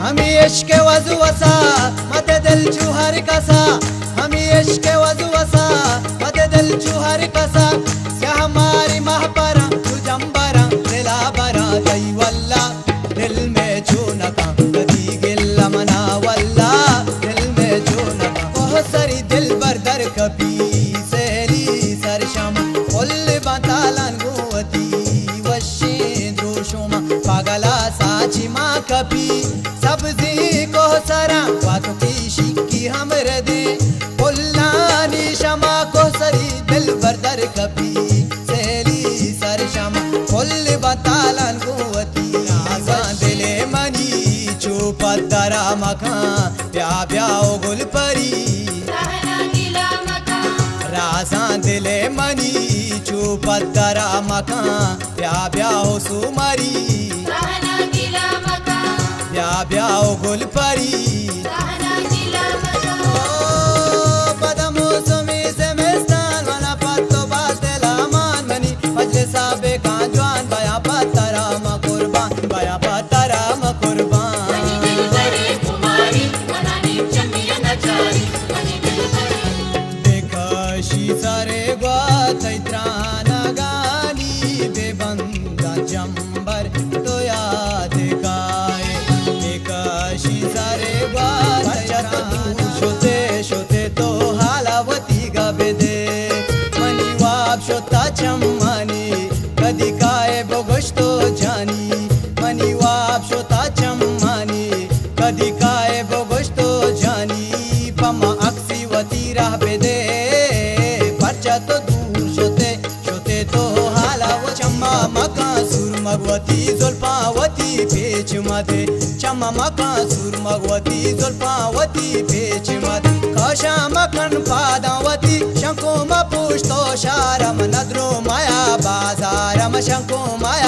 हमी इश्क वज़ू वसा, मत दिल चूहर कसा। हमी इश्क वज़ू वसा, मत दिल चूहर कसा। क्या हमारी महपरा तू जंबरा दिला बरा दई वल्ला। दिल में छू नका कदी गिल्ला मना वल्ला। दिल में छू नका बहुत सारी दिल बरदर कपी सेली सरशम फुल बतालन गुवती वशेंद्रोशुमा पागला साची माँ कपी सब्ज़ी को सरा वातो की शिक्की हमरे दे पुल्लानी शमा को सरी, दिल बरदर कपी सेली सर शमा, फुल बतालन गुवती आजान दिले मनी चुपतरा मखा, प्या प्या ओ गुल परी। राजा दिले मनी चुपतरा मका प्या प्या हो सुमरी हो गुल परी। बदमो वाप शोता कधी काय बघतो जानी। मनी वाप शोता चम्मनी, कधी काय बघतो जानी। पमा अक्सीवती राहबे दे, परचा तो दूर शोते शोते तो हालाव चम्मा। मका सूर मगवती, जोल्पावती पेच मध्ये चम्मा मका सूर मगवती, जोल्पावती पेच मध्ये कशा मखन पादावती नदरो बा रमशङ्को मा